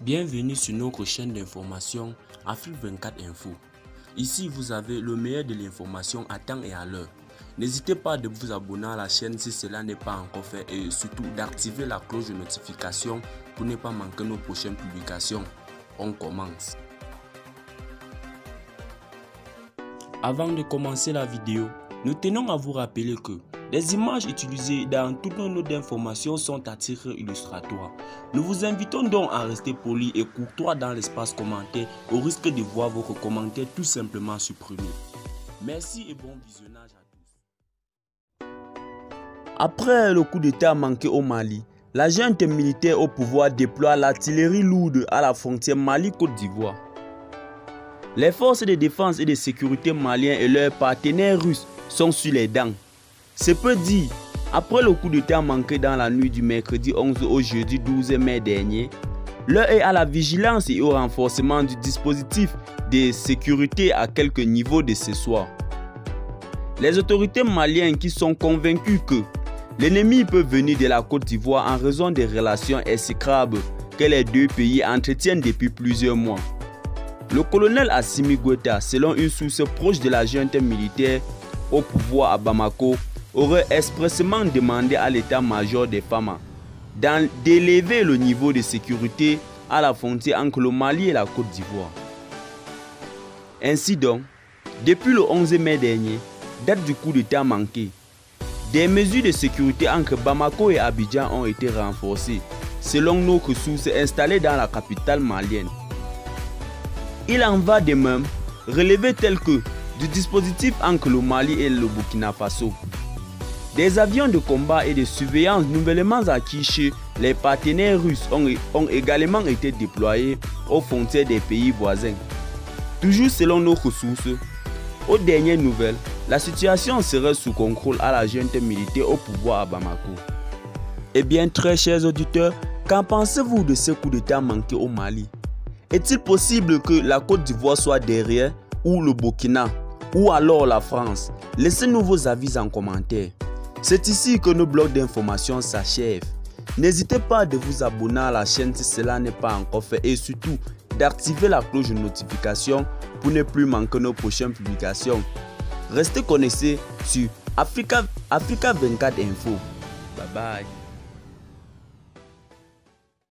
Bienvenue sur notre chaîne d'information Afrique 24 Info. Ici, vous avez le meilleur de l'information à temps et à l'heure. N'hésitez pas de vous abonner à la chaîne si cela n'est pas encore fait et surtout d'activer la cloche de notification pour ne pas manquer nos prochaines publications. On commence. Avant de commencer la vidéo, nous tenons à vous rappeler que les images utilisées dans toutes nos notes d'information sont à titre illustratoire. Nous vous invitons donc à rester poli et courtois dans l'espace commentaire au risque de voir vos commentaires tout simplement supprimés. Merci et bon visionnage à tous. Après le coup d'État manqué au Mali, la junte militaire au pouvoir déploie l'artillerie lourde à la frontière Mali-Côte d'Ivoire. Les forces de défense et de sécurité maliens et leurs partenaires russes sont sur les dents. C'est peu dire, après le coup d'État manqué dans la nuit du mercredi 11 au jeudi 12 mai dernier, l'heure est à la vigilance et au renforcement du dispositif de sécurité à quelques niveaux de ce soir. Les autorités maliennes qui sont convaincues que l'ennemi peut venir de la Côte d'Ivoire en raison des relations exécrables que les deux pays entretiennent depuis plusieurs mois. Le colonel Assimi Goïta, selon une source proche de la junte militaire au pouvoir à Bamako, aurait expressément demandé à l'état-major des FAMA d'élever le niveau de sécurité à la frontière entre le Mali et la Côte d'Ivoire. Ainsi donc, depuis le 11 mai dernier, date du coup d'État manqué, des mesures de sécurité entre Bamako et Abidjan ont été renforcées, selon nos ressources installées dans la capitale malienne. Il en va de même relevé tel que du dispositif entre le Mali et le Burkina Faso. Des avions de combat et de surveillance nouvellement acquis chez les partenaires russes ont, également été déployés aux frontières des pays voisins. Toujours selon nos ressources, aux dernières nouvelles, la situation serait sous contrôle à la junte militaire au pouvoir à Bamako. Eh bien, très chers auditeurs, qu'en pensez-vous de ce coup d'État manqué au Mali? Est-il possible que la Côte d'Ivoire soit derrière ou le Burkina? Ou alors la France? Laissez-nous vos avis en commentaire. C'est ici que nos blogs d'information s'achèvent. N'hésitez pas de vous abonner à la chaîne si cela n'est pas encore fait et surtout d'activer la cloche de notification pour ne plus manquer nos prochaines publications. Restez connectés sur Africa, Africa 24 Info. Bye bye.